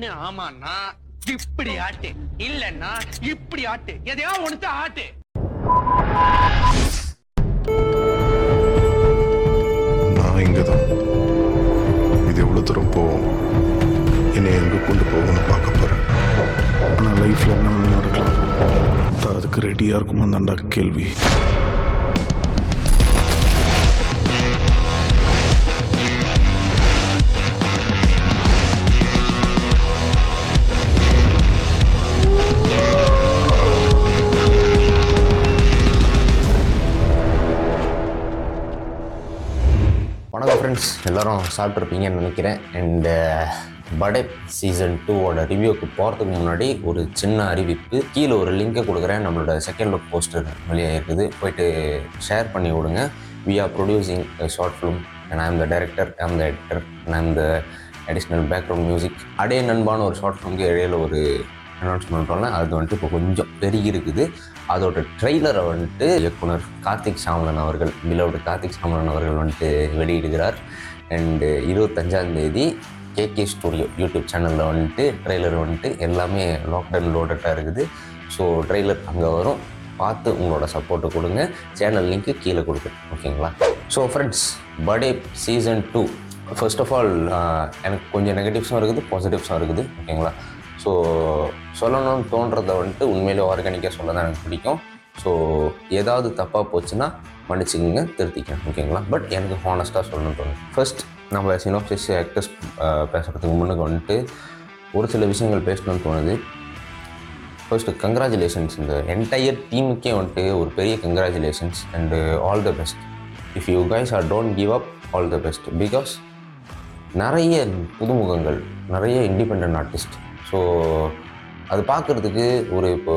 ஒண்ணு ஆமான்னா இப்படி ஆட்டு. இல்லன்னா இப்படி ஆட்டு. எதையா ஒண்ணு ஆட்டு. நான் இங்கே தான் இது எவ்வளோ தூரம் போகும்? என்னை எங்கே கொண்டு போகும்னு பார்க்க போகிறேன் ஆனால் லைஃப்பில் என்ன நடக்கலாம் அதுக்கு ரெடியாக இருக்குமா தாண்டா கேள்வி. ஃப்ரெண்ட்ஸ் எல்லோரும் சாப்பிட்ருப்பீங்கன்னு நினைக்கிறேன். அண்டு uh, படே சீசன் டூவோட ரிவ்யூக்கு போகிறதுக்கு முன்னாடி ஒரு சின்ன அறிவிப்பு. கீழே ஒரு லிங்கை கொடுக்குறேன். நம்மளோட செகண்ட் லுக் போஸ்டர் வெளியாக இருக்குது. போயிட்டு ஷேர் பண்ணி விடுங்க. We are producing short film and I'm the director I'm the editor and I'm the additional background music அடே நண்பான ஒரு ஷார்ட் ஃபிலிம்க்கு இடையில ஒரு அனௌன்ஸ்மெண்ட் பண்ணல. அது வந்துட்டு இப்போ கொஞ்சம் பெருகி இருக்குது அதோட ட்ரெய்லரை வந்துட்டு இயக்குனர் கார்த்திக் சாமலன் அவர்கள் பிலோடு கார்த்திக் சாமலன் அவர்கள் வந்துட்டு வெளியிடுகிறார். அண்டு இருபத்தஞ்சாந்தேதி கேகே ஸ்டூடியோ யூடியூப் சேனலில் வந்துட்டு ட்ரெய்லர் வந்துட்டு எல்லாமே லாக்டவுன் லோடட்டாக இருக்குது. ஸோ ட்ரெய்லர் அங்கே வரும். பார்த்து உங்களோட சப்போர்ட்டு கொடுங்க. சேனல் லிங்க்கு கீழே கொடுக்குறேன். ஓகேங்களா so friends birthday season two first of all எனக்கு கொஞ்சம் நெகட்டிவ்ஸும் இருக்குது பாசிட்டிவ்ஸும் இருக்குது. ஓகேங்களா ஸோ சொல்லணும்னு தோன்றதை வந்துட்டு உண்மையிலே ஆர்கானிக்காக சொல்ல தான் எனக்கு பிடிக்கும். ஸோ ஏதாவது தப்பாக போச்சுன்னா மன்னிச்சுக்கோங்க திருத்திக்கேன் ஓகேங்களா? பட் எனக்கு ஹானஸ்ட்டாக சொல்லணும்னு தோணும் ஃபர்ஸ்ட் நம்ம சினோப்சிஸ் ஆக்டர்ஸ் பேசுகிறதுக்கு முன்னுக்கு வந்துட்டு ஒரு சில விஷயங்கள் பேசணும்னு தோணுது. ஃபர்ஸ்ட்டு கங்க்ராச்சுலேஷன்ஸ் இந்த என்டையர் டீமுக்கே வந்துட்டு ஒரு பெரிய congratulations and all the best if you guys are don't give up all the best because நிறைய புதுமுகங்கள் நிறைய இண்டிபெண்ட் ஆர்டிஸ்ட் ஸோ அது பார்க்குறதுக்கு ஒரு இப்போ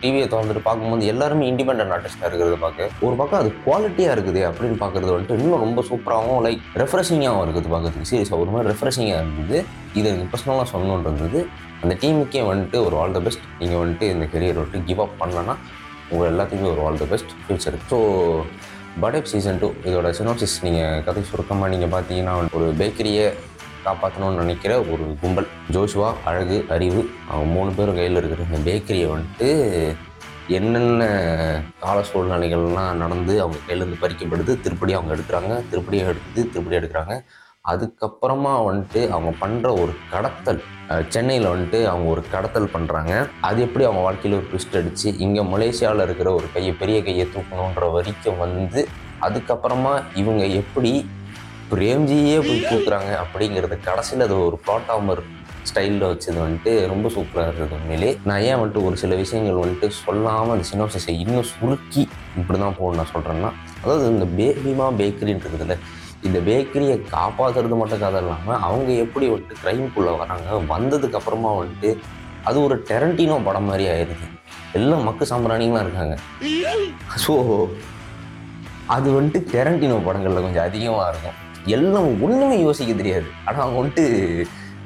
டிவியை திறந்துட்டு பார்க்கும்போது எல்லாருமே இண்டிபெண்ட் ஆர்டிஸ்டாக இருக்கிறத பார்க்க ஒரு பக்கம் அது குவாலிட்டியாக இருக்குது அப்படின்னு பார்க்குறது வந்துட்டு இன்னும் ரொம்ப சூப்பராகவும் லைக் ரெஃப்ரெஷிங்காகவும் இருக்குது பார்க்கறதுக்கு. சீரியஸாக ஒரு மாதிரி ரெஃப்ரெஷிங்காக இருந்தது. இது எனக்கு பர்சனலாக சொல்லணுன்றது அந்த டீமுக்கே வந்துட்டு ஒரு ஆல் த பெஸ்ட் நீங்கள் வந்துட்டு இந்த கெரியர் வந்துட்டு கிவ் அப் பண்ணலன்னா உங்கள் எல்லாத்துக்குமே ஒரு all the best future so படேப் season two இதோட சினோசிஸ் நீங்கள் கதை சுருக்கமாக நீங்கள் பார்த்தீங்கன்னா ஒரு பேக்கரியை காப்பாற்றணும்னு நினைக்கிற ஒரு கும்பல். ஜோஷுவா அழகு அறிவு அவங்க மூணு பேரும் கையில் இருக்கிற இந்த பேக்கரியை வந்துட்டு என்னென்ன கால சூழ்நிலைகள்லாம் நடந்து அவங்க கையிலேருந்து பறிக்கப்படுது திருப்படி அவங்க எடுக்கிறாங்க திருப்படியும் எடுத்து திருப்படி எடுக்கிறாங்க. அதுக்கப்புறமா வந்துட்டு அவங்க பண்ணுற ஒரு கடத்தல் சென்னையில் வந்துட்டு அவங்க ஒரு கடத்தல் பண்ணுறாங்க அது எப்படி அவங்க வாழ்க்கையில் ஒரு ட்விஸ்ட் அடித்து இங்கே மலேசியாவில் இருக்கிற ஒரு கையை பெரிய கையை தூக்கணுன்ற வரைக்கும் வந்து அதுக்கப்புறமா இவங்க எப்படி பிரேம்ஜியே போய் தூக்குறாங்க அப்படிங்கிறது கடைசியில் அது ஒரு ப்ளாட்டாமர் ஸ்டைலில் வச்சது வந்துட்டு ரொம்ப சூப்பராக இருக்குது உண்மையிலே. நான் ஏன் வந்துட்டு ஒரு சில விஷயங்கள் வந்துட்டு சொல்லாமல் அந்த சினோசிஸை இன்னும் சுருக்கி இப்படி தான் போகணும் நான் சொல்கிறேன்னா அதாவது இந்த பேபிமா பேக்கரின்றது இந்த பேக்கரியை காப்பாற்றுறது மட்டும் கதை இல்லாமல் அவங்க எப்படி வந்துட்டு க்ரைம்குள்ளே வராங்க வந்ததுக்கு அப்புறமா வந்துட்டு அது ஒரு டெரண்டினோ படம் மாதிரி ஆயிடுது எல்லாம் மக்கு சாம்பிராணிங்களாம் இருக்காங்க. ஸோ அது வந்துட்டு டெரண்டினோ படங்களில் கொஞ்சம் அதிகமாக இருக்கும். எல்லாம் ஒன்றுமே யோசிக்க தெரியாது. ஆனால் அவங்க வந்துட்டு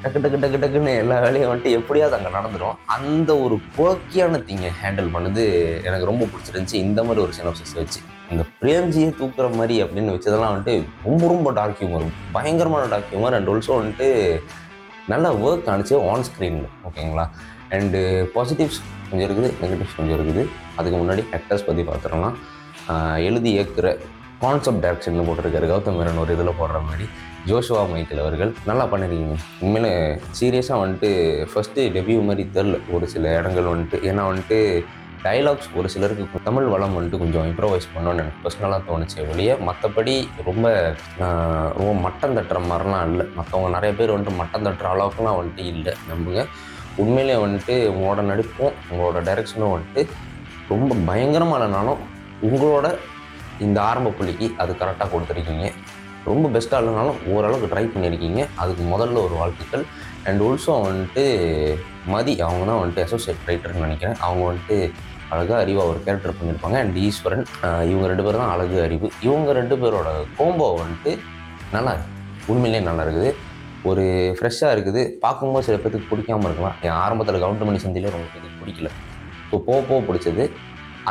டக்கு டக்கு டக்கு டக்குன்னு எல்லா வேலையும் வந்துட்டு எப்படியாவது அங்கே நடந்துடும் அந்த ஒரு போக்கியான திங்கை ஹேண்டில் பண்ணது எனக்கு ரொம்ப பிடிச்சிருந்துச்சி. இந்த மாதிரி ஒரு சினோசஸ் வச்சு. இந்த பிரேம்ஜியை தூக்குற மாதிரி அப்படின்னு வச்சதெல்லாம் வந்துட்டு ரொம்ப ரொம்ப டார்க் ஹியூமர் பயங்கரமான டார்க் ஹியூமர் அண்ட் ஆல்சோ வந்துட்டு நல்லா ஒர்க் ஆனிச்சு ஆன் ஸ்க்ரீனில் ஓகேங்களா? அண்டு பாசிட்டிவ்ஸ் கொஞ்சம் இருக்குது நெகட்டிவ்ஸ் கொஞ்சம் இருக்குது. அதுக்கு முன்னாடி ஆக்டர்ஸ் பற்றி பார்த்துட்டோம்னா எழுதி இயக்குற கான்செப்ட் டைரக்ஷன் போட்டிருக்காரு கௌதம் மேரன் ஒரு இதில் போடுற மாதிரி. ஜோஷுவா மைக்கேல் அவர்கள் நல்லா பண்ணியிருக்கீங்க உண்மையில சீரியஸாக வந்துட்டு ஃபஸ்ட்டு டெபியூ மாதிரி தெரில ஒரு சில இடங்கள் வந்துட்டு ஏன்னா வந்துட்டு டைலாக்ஸ் ஒரு சிலருக்கு தமிழ் வளம் வந்துட்டு கொஞ்சம் இம்ப்ரோவைஸ் பண்ணணும்னு எனக்கு பர்சனலாக தோணுச்சு ஒழிய மற்றபடி ரொம்ப ரொம்ப மட்டம் தட்டுற மாதிரிலாம் இல்லை. மற்றவங்க நிறைய பேர் வந்துட்டு மட்டம் தட்டுற அளவுக்குலாம் வந்துட்டு இல்லை நம்புங்க. உண்மையிலே வந்துட்டு உங்களோட நடிப்பும் உங்களோட டைரக்ஷனும் வந்துட்டு ரொம்ப பயங்கரமாக இல்லைனாலும் உங்களோட இந்த ஆரம்ப புள்ளிக்கு அது கரெக்டாக கொடுத்துருக்கீங்க. ரொம்ப பெஸ்ட்டாக இல்லைனாலும் ஓரளவுக்கு ட்ரை பண்ணியிருக்கீங்க. அதுக்கு முதல்ல ஒரு வாழ்த்துக்கள். அண்ட் ஆல்சோ வந்துட்டு மதி அவங்க தான் வந்துட்டு அசோசியேட் ரைட்டர்னு நினைக்கிறேன். அவங்க வந்துட்டு அழகாக அறிவாக ஒரு கேரக்டர் பண்ணியிருப்பாங்க. அண்ட் ஈஸ்வரன் இவங்க ரெண்டு பேரும் தான் அழகு அறிவு. இவங்க ரெண்டு பேரோட கோம்போ வந்துட்டு நல்லா உண்மையிலேயே நல்லா இருக்குது. ஒரு ஃப்ரெஷ்ஷாக இருக்குது. பார்க்கும்போது சில பேருக்கு பிடிக்காம இருக்கலாம். என் ஆரம்பத்தில் கவுண்டமணி சந்தியில் ரொம்ப பேருக்கு பிடிக்கல. ஸோ போக போக பிடிச்சது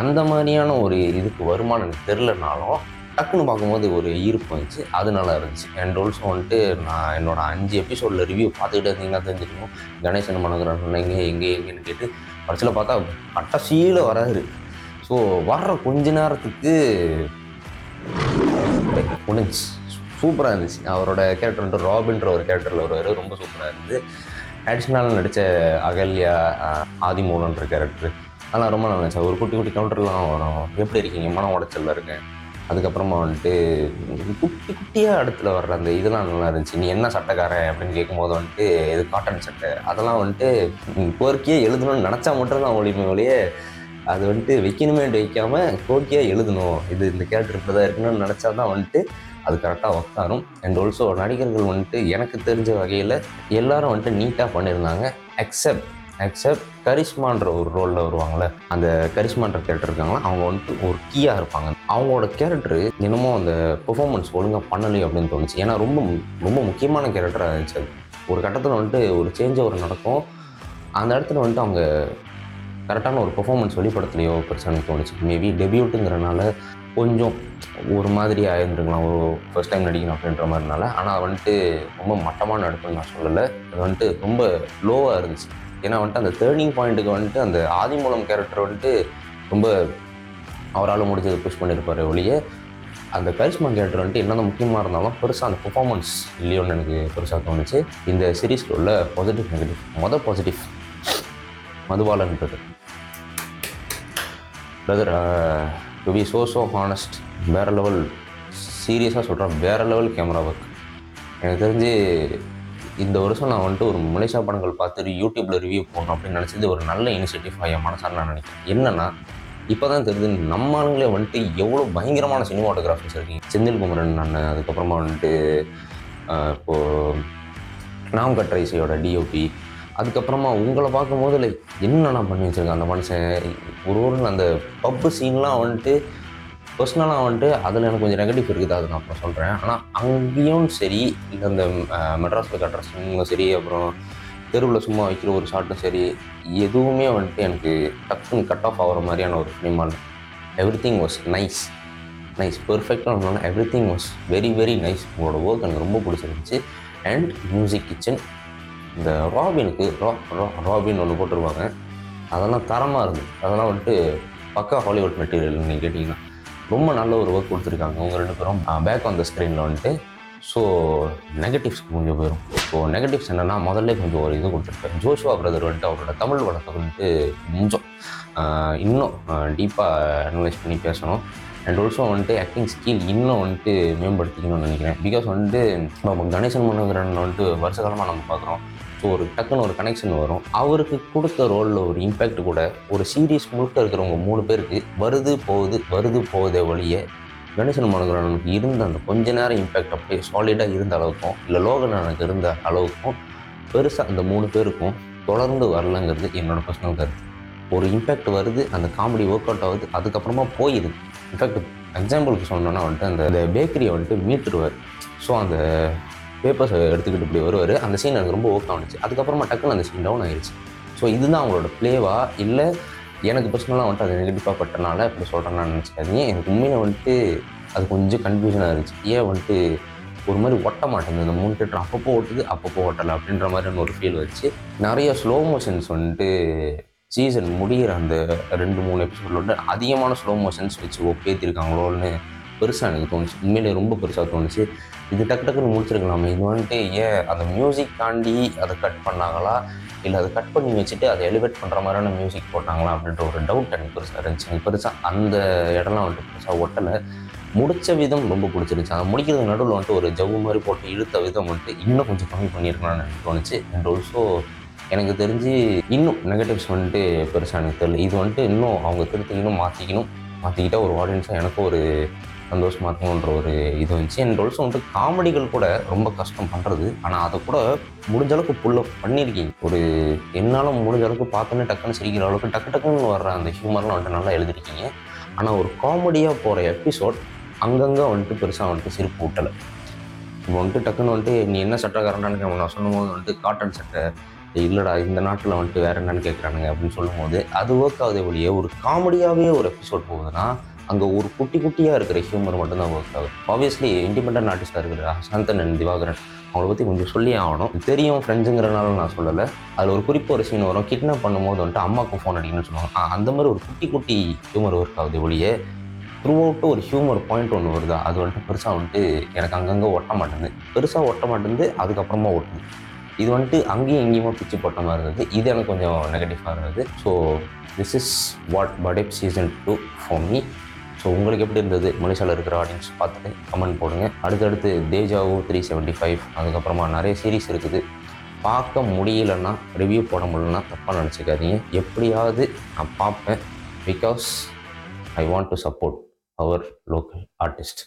அந்த மாதிரியான ஒரு இதுக்கு வருமானம் எனக்கு தெரிலனாலும் டக்குன்னு பார்க்கும்போது ஒரு ஈர்ப்பு வந்துச்சு. அது நல்லா இருந்துச்சு. அண்ட் ஆல்சோ வந்துட்டு நான் என்னோடய அஞ்சு எபிசோடில் ரிவ்யூ பார்த்துக்கிட்டே இருந்தீங்கன்னா தெரிஞ்சுக்கணும் கணேசன் மனோகரன் சொன்னீங்க எங்கே எங்கேன்னு கேட்டு கடைசியில் பார்த்தா கட்டசியில் வராரு. ஸோ வர்ற கொஞ்ச நேரத்துக்கு முடிஞ்சு சூப்பராக இருந்துச்சு. அவரோட கேரக்டர் வந்துட்டு ராபின்ற ஒரு கேரக்டரில் வருவார். ரொம்ப சூப்பராக இருந்தது. அடிஷ்னலாக நடித்த அகல்யா ஆதிமூலன்ற கேரக்டர் அதெல்லாம் ரொம்ப நல்லா இருந்துச்சு ஒரு குட்டி குட்டி கவுண்டர்லாம் வரும். எப்படி இருக்கீங்க? மன உடச்சல் இருக்கேன் அதுக்கப்புறமா வந்துட்டு குட்டி குட்டியாக இடத்துல வர்ற அந்த இதெல்லாம் நல்லா இருந்துச்சு. நீ என்ன சட்டைக்காரன்? அப்படின்னு கேட்கும்போது வந்துட்டு இது காட்டன் சட்டை. அதெல்லாம் வந்துட்டு கோரிக்கையே எழுதணும்னு நினச்சா மட்டும்தான் ஒளிமை ஒழிய அது வந்துட்டு வைக்கணுமே வைக்காமல் கோரிக்கையாக எழுதணும். இது இந்த கேரக்டர் இப்படி தான் இருக்கணும்னு நினச்சா தான் வந்துட்டு அது கரெக்டாக உட்காரும் அண்ட் ஆல்சோ நடிகர்கள் வந்துட்டு எனக்கு தெரிஞ்ச வகையில் எல்லாரும் வந்துட்டு நீட்டாக பண்ணியிருந்தாங்க எக்ஸப்ட் எக்ஸப்ட் கரிஷ்மான்ற ஒரு ரோலில் வருவாங்கள்ல அந்த கரிஷ்மான்ற கேரக்டர் இருக்காங்களா அவங்க வந்துட்டு ஒரு கீயாக இருப்பாங்க. அவங்களோட கேரக்டர் என்னமோ அந்த பெர்ஃபார்மன்ஸ் ஒழுங்காக பண்ணலையே அப்படின்னு தோணுச்சு. ஏன்னா ரொம்ப ரொம்ப முக்கியமான கேரக்டராக இருந்துச்சு அது. ஒரு கட்டத்தில் வந்துட்டு ஒரு சேஞ்ச் ஓவர் நடக்கும். அந்த இடத்துல வந்துட்டு அவங்க கரெக்டான ஒரு பெர்ஃபார்மன்ஸ் வெளிப்படுத்தலையோ பெருசாக தோணுச்சு. மேபி டெபியூட்டுங்கிறனால கொஞ்சம் ஒரு மாதிரி ஆயிருந்துருக்கலாம். ஒரு ஃபர்ஸ்ட் டைம் நடிக்கணும் அப்படின்ற மாதிரினால. ஆனால் வந்துட்டு ரொம்ப மட்டமான நடிப்புன்னு நான் சொல்லலை. அது வந்துட்டு ரொம்ப லோவாக இருந்துச்சு. ஏன்னா வந்துட்டு அந்த டேர்னிங் பாயிண்ட்டுக்கு வந்துட்டு அந்த ஆதிமூலம் கேரக்டர் வந்துட்டு ரொம்ப அவரால் முடிஞ்சதை புஷ் பண்ணியிருப்பார் ஒழிய அந்த கரிஷ்மா கேரக்டர் வந்துட்டு என்னென்ன முக்கியமாக இருந்தாலும் பெருசாக அந்த பெர்ஃபார்மன்ஸ் இல்லையோன்னு எனக்கு பெருசாக தோணுச்சு. இந்த சீரீஸில் உள்ள பாசிட்டிவ் நெகட்டிவ் மொதல் positive Madhubalan brother brother to be so so honest வேற லெவல் சீரியஸாக சொல்கிறேன் வேற லெவல் கேமரா ஒர்க் எனக்கு தெரிஞ்சு இந்த வருஷம் நான் வந்துட்டு ஒரு மலேசியா படங்கள் பார்த்துட்டு யூடியூப்பில் ரிவ்யூ போகணும் அப்படின்னு நினச்சது ஒரு நல்ல இனிஷியேட்டிவ் என் மனசார நான் நினைக்கிறேன். என்னென்னா இப்போ தான் தெரியுது நம்ம ஆளுங்களே வந்துட்டு எவ்வளோ பயங்கரமான சினிமாட்டோகிராஃபர்ஸ் இருக்கீங்க. செந்தில்குமரன் நான் அதுக்கப்புறமா வந்துட்டு இப்போது நாம் கட்ரைசியோட டிஓபி அதுக்கப்புறமா உங்களை பார்க்கும்போது லைக் என்னென்ன பண்ணி வச்சுருக்கேன் அந்த மனுஷன்? ஒரு ஒரு அந்த பப்பு சீன்லாம் வந்துட்டு பர்சனலாக வந்துட்டு அதில் எனக்கு கொஞ்சம் நெகட்டிவ் இருக்குது அது நான் அப்புறம் சொல்கிறேன் ஆனால் அங்கேயும் சரி இல்லை அந்த மெட்ராஸில் கட்டுற சரி அப்புறம் தெருவில் சும்மா வைக்கிற ஒரு ஷாட்டும் சரி எதுவுமே வந்துட்டு எனக்கு டக்குன்னு கட் ஆஃப் ஆகிற மாதிரியான ஒரு ஃபிலிமான everything was nice nice பெர்ஃபெக்டாக இருந்தாலும் everything was very very nice உங்களோட ஒர்க் எனக்கு ரொம்ப பிடிச்சிருந்துச்சு. அண்ட் மியூசிக் கிச்சன் இந்த ராபினுக்கு ரா ரா- ராபின் ஒன்று போட்டிருப்பாங்க அதெல்லாம் தரமாக இருந்தது. அதெல்லாம் வந்துட்டு பக்கா ஹாலிவுட் மெட்டீரியல் நீங்கள் கேட்டிங்கன்னா. ரொம்ப நல்ல ஒரு ஒர்க் கொடுத்துருக்காங்க. அவங்க ரெண்டு பேரும் பேக் ஆன் த ஸ்க்ரீனில் வந்துட்டு ஸோ நெகட்டிவ்ஸ் கொஞ்சம் போயிடும் ஸோ நெகட்டிவ்ஸ் என்னென்னா முதல்ல கொஞ்சம் ஒரு இது கொடுத்துருப்பேன் ஜோஷுவா பிரதர் வந்துட்டு அவரோட தமிழ் வளத்தை வந்துட்டு கொஞ்சம் இன்னும் டீப்பாக அனலைஸ் பண்ணி பேசணும். அண்ட் ஆல்சோ வந்துட்டு ஆக்டிங் ஸ்கில் இன்னும் வந்துட்டு மேம்படுத்திக்கணும்னு நினைக்கிறேன். பிகாஸ் வந்துட்டு நம்ம கணேசன் மனோகரன் வந்துட்டு வருஷ காலமாக நம்ம பார்க்குறோம் ஸோ ஒரு டக்குன்னு ஒரு கனெக்ஷன் வரும். அவருக்கு கொடுத்த ரோலில் ஒரு இம்பேக்ட் கூட ஒரு சீரியஸ் முழுக்க இருக்கிறவங்க மூணு பேருக்கு வருது போகுது வருது போகுதே வழியே கணேசன் மனோகரனுக்கு இருந்த அந்த கொஞ்ச நேரம் இம்பேக்ட் அப்படியே சாலிடாக இருந்த அளவுக்கும் இல்லை லோகநானுக்கு இருந்த அளவுக்கும் பெருசாக அந்த மூணு பேருக்கும் தொடர்ந்து வரலங்கிறது என்னோடய பர்சனல் கருத்து. ஒரு இம்பேக்ட் வருது அந்த காமெடி ஒர்க் அவுட் ஆகுது அதுக்கப்புறமா போயிடுது. இன்ஃபேக்ட் எக்ஸாம்பிளுக்கு சொன்னோன்னா வந்துட்டு அந்த அந்த பேக்கரியை வந்துட்டு மீட்டுருவார். ஸோ அந்த பேப்பர்ஸை எடுத்துக்கிட்டு இப்படி வருவார். அந்த சீன் எனக்கு ரொம்ப ஓக் ஆனிச்சு. அதுக்கப்புறமா டக்குன்னு அந்த சீன் டவுன் ஆயிடுச்சு ஸோ இதுதான் அவங்களோட ப்ளேவா இல்லை எனக்கு பர்சனலாக வந்துட்டு அது நெகட்டிவாக பட்டனால இப்படி சொல்கிறேன்னு நினச்சிக்காதீங்க. எனக்கு உண்மையில வந்துட்டு அது கொஞ்சம் கன்ஃபியூஷனாக இருந்துச்சு. ஏன் வந்துட்டு ஒரு மாதிரி ஒட்ட மாட்டேங்குது? இந்த மூணு தேட்டர் அப்பப்போ ஓட்டுது அப்பப்போ ஓட்டலை அப்படின்ற மாதிரி ஒரு ஃபீல் வச்சு நிறைய ஸ்லோ மோஷன்ஸ் வந்துட்டு சீசன் முடிகிற அந்த ரெண்டு மூணு எபிசோடில் வந்து அதிகமான ஸ்லோ மோஷன்ஸ் வச்சு ஒப்பேற்றிருக்காங்களோன்னு பெருசாக எனக்கு தோணுச்சு. உண்மையிலே ரொம்ப பெருசாக தோணுச்சு. இது டக்கு டக்குன்னு முடிச்சிருக்கலாமே. இது வந்துட்டு ஏன் அந்த மியூசிக் தாண்டி அதை கட் பண்ணாங்களா? இல்லை அதை கட் பண்ணி வச்சுட்டு அதை எலிவேட் பண்ணுற மாதிரியான மியூசிக் போட்டாங்களா அப்படின்ற ஒரு டவுட் எனக்கு பெருசாக இருந்துச்சு. எனக்கு பெருசாக அந்த இடம்லாம் வந்துட்டு பெருசாக ஒட்டலை. முடித்த விதம் ரொம்ப பிடிச்சிருந்துச்சு. அதை முடிக்கிறது நடுவில் வந்துட்டு ஒரு ஜவ்வு மாதிரி போட்டு இழுத்த விதம் வந்துட்டு இன்னும் கொஞ்சம் கம்மி பண்ணியிருக்கலாம்னு எனக்கு தோணுச்சு. அண்ட் ஆல்சோ எனக்கு தெரிஞ்சு இன்னும் நெகட்டிவ்ஸ் வந்துட்டு பெருசாக எனக்கு தெரியல. இது வந்துட்டு இன்னும் அவங்க திருத்தி இன்னும் மாற்றிக்கணும் மாற்றிக்கிட்டால் ஒரு ஆடியன்ஸாக எனக்கும் ஒரு சந்தோஷமாக இருக்கணுன்ற ஒரு இது வந்துச்சு அண்ட் ஆல்சோ வந்துட்டு காமெடிகள் கூட ரொம்ப கஷ்டம் பண்ணுறது ஆனால் அதை கூட முடிஞ்ச அளவுக்கு புல் பண்ணியிருக்கீங்க ஒரு என்னால் முடிஞ்ச அளவுக்கு பார்த்தோன்னே டக்குன்னு சிரிக்கிற அளவுக்கு டக்கு டக்குன்னு வர்ற அந்த ஹியூமர்லாம் வந்துட்டு நல்லா எழுதிருக்கீங்க. ஆனால் ஒரு காமெடியாக போகிற எபிசோட் அங்கங்கே வந்துட்டு பெருசாக வந்துட்டு சிரிப்பு ஊட்டலை. இப்போ வந்துட்டு டக்குன்னு வந்துட்டு நீ என்ன சட்டக்காரனான்னு நான் சொல்லும்போது வந்துட்டு காட்டன் சட்டை. இல்லைடா இந்த நாட்டில் வந்துட்டு வேற என்னன்னு கேட்குறானுங்க அப்படின்னு சொல்லும்போது அது ஒர்க் ஆகுதே ஒழிய ஒரு காமெடியாகவே ஒரு எபிசோட் போகுதுன்னா அங்கே ஒரு குட்டி குட்டியாக இருக்கிற ஹியூமர் மட்டும்தான் ஒர்க் ஆகும் ஆப்வியஸ்லி இண்டிபெண்டன்ட் ஆர்டிஸ்டாக இருக்கிற சந்தன் திவாகரன். அவங்கள பற்றி கொஞ்சம் சொல்லி ஆகணும். தெரியும் ஃப்ரெண்ட்ஸுங்கிறனால நான் சொல்லலை. அதில் ஒரு குறிப்பு ஒரு சீன் வரும். கிட்னாப் பண்ணும்போது வந்துட்டு அம்மாவுக்கு ஃபோன் அடிக்கணும்னு சொல்லுவாங்க. அந்த மாதிரி ஒரு குட்டி குட்டி ஹியூமர் ஒர்க் ஆகுது ஒழிய த்ரூ அவுட்டு ஒரு ஹியூமர் பாயிண்ட் ஒன்று வருது? அது வந்துட்டு பெருசாக வந்துட்டு எனக்கு அங்கங்கே ஒட்ட மாட்டேங்குது. பெருசாக ஒட்ட மாட்டேங்குது அதுக்கப்புறமா ஓட்டுது இது வந்துட்டு அங்கேயும் இங்கேயுமா பிச்சு போட்ட மாதிரி இருந்தது. இது எனக்கு கொஞ்சம் நெகட்டிவாக இருந்தது. So this is what படேப் season two for me so உங்களுக்கு எப்படி இருந்தது? மலேசியாவில் இருக்கிற ஆடியன்ஸ் பார்த்துட்டு கமெண்ட் போடுங்க. அடுத்தடுத்து தேஜாவோ த்ரீ செவன்ட்டி ஃபைவ் அதுக்கப்புறமா நிறைய சீரிஸ் இருக்குது. பார்க்க முடியலன்னா ரிவ்யூ போட முடியலன்னா தப்பாக நினச்சிக்காதீங்க. எப்படியாவது நான் பார்ப்பேன் because I want to support our local artist